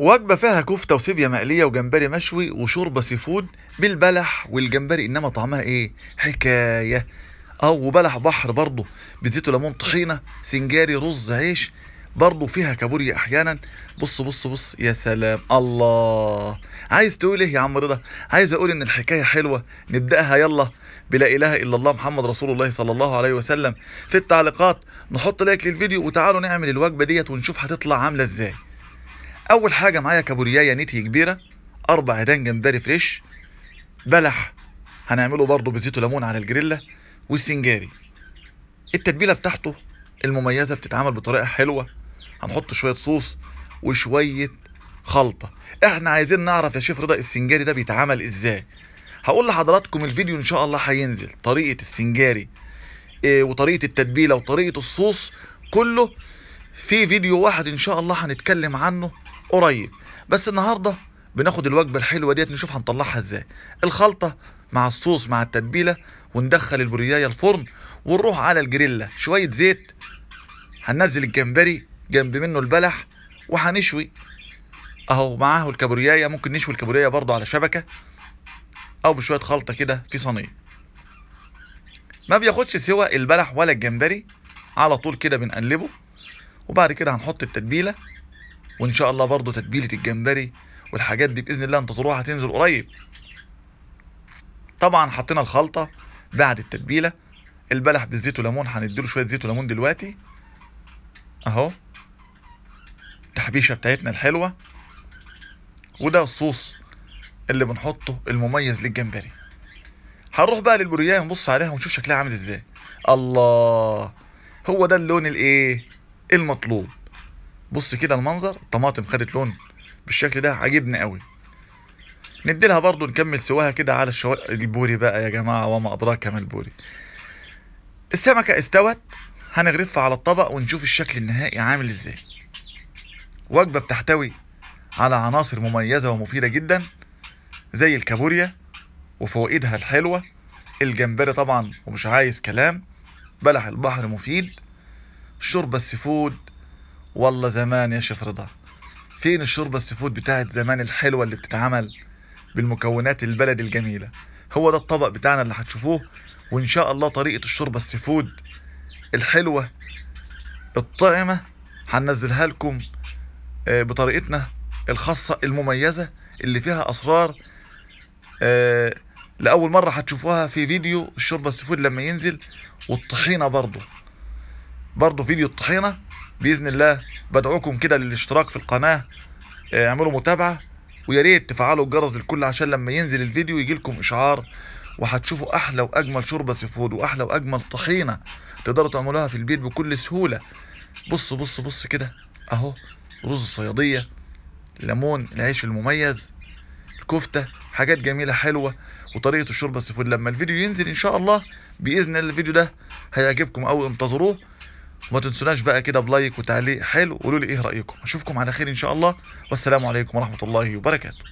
وجبة فيها كفتة وسيبيا مقلية وجمبري مشوي وشوربة seafood بالبلح والجمبري إنما طعمها إيه؟ حكاية. آه وبلح بحر برضه بزيت وليمون طحينة سنجاري رز عيش برضه فيها كابوريا أحيانا. بص بص بص يا سلام الله. عايز تقول إيه يا عم رضا؟ عايز أقول إن الحكاية حلوة نبدأها يلا. بلا إله إلا الله محمد رسول الله صلى الله عليه وسلم. في التعليقات نحط like للفيديو وتعالوا نعمل الوجبة ديت ونشوف هتطلع عاملة إزاي. أول حاجة معايا كابوريايه نتاية كبيرة أربع عيدان جمبري فريش بلح هنعمله برضه بزيت وليمون على الجريلا والسنجاري. التتبيلة بتاعته المميزة بتتعمل بطريقة حلوة هنحط شوية صوص وشوية خلطة. إحنا عايزين نعرف يا شيف رضا السنجاري ده بيتعمل إزاي. هقول لحضراتكم الفيديو إن شاء الله هينزل. طريقة السنجاري إيه وطريقة التتبيلة وطريقة الصوص كله. في فيديو واحد إن شاء الله هنتكلم عنه. قريب. بس النهارده بناخد الوجبة الحلوة ديت نشوف هنطلعها إزاي. الخلطة مع الصوص مع التتبيلة وندخل البوريايه الفرن ونروح على الجريلا. شوية زيت هننزل الجمبري جنب منه البلح وهنشوي. أهو معاه الكابوريايه ممكن نشوي الكابورياية برضو على شبكة أو بشوية خلطة كده في صينية. ما بياخدش سوى البلح ولا الجمبري. على طول كده بنقلبه. وبعد كده هنحط التتبيلة. وإن شاء الله برضو تتبيلة الجمبري والحاجات دي بإذن الله انتظروها هتنزل قريب. طبعا حطينا الخلطة بعد التتبيلة. البلح بالزيت وليمون هنديله شوية زيت وليمون دلوقتي. أهو. التحبيشه بتاعتنا الحلوة. وده الصوص اللي بنحطه المميز للجمبري. هنروح بقى للبوريايه نبص عليها ونشوف شكلها عامل إزاي. الله. هو ده اللون الإيه؟ المطلوب. بص كده المنظر الطماطم خدت لون بالشكل ده عاجبني قوي. ندي لها برضو نكمل سواها كده على الشوا... البوري بقى يا جماعة وما أدراك ما البوري. السمكة استوت هنغرفها على الطبق ونشوف الشكل النهائي عامل إزاي. وجبة بتحتوي على عناصر مميزة ومفيدة جدا زي الكابوريا وفوائدها الحلوة الجمبري طبعا ومش عايز كلام بلح البحر مفيد شوربة ال seafood والله زمان يا شيف رضا. فين الشوربة ال seafood بتاعت زمان الحلوة اللي بتتعمل بالمكونات البلد الجميلة؟ هو ده الطبق بتاعنا اللي هتشوفوه وإن شاء الله طريقة الشوربة ال seafood الحلوة الطعمة هننزلها لكم آه، بطريقتنا الخاصة المميزة اللي فيها أسرار آه، لأول مرة هتشوفوها في فيديو الشوربة ال seafood لما ينزل والطحينة برضو. برضو فيديو الطحينة بإذن الله بدعوكم كده للاشتراك في القناة. آه، اعملوا متابعة ويا ريت تفعلوا الجرس للكل عشان لما ينزل الفيديو يجي لكم إشعار وهتشوفوا أحلى وأجمل شوربة seafood وأحلى وأجمل طحينة تقدروا تعملوها في البيت بكل سهولة. بص بص بص كده أهو رز الصياديه ليمون العيش المميز الكفتة حاجات جميلة حلوة وطريقة الشوربة ال seafood. لما الفيديو ينزل إن شاء الله بإذن الله الفيديو ده هيعجبكم قوي انتظروه. وما تنسوناش بقى كده ب like وتعليق حلو وقولوا لي إيه رأيكم. أشوفكم على خير إن شاء الله. والسلام عليكم ورحمة الله وبركاته.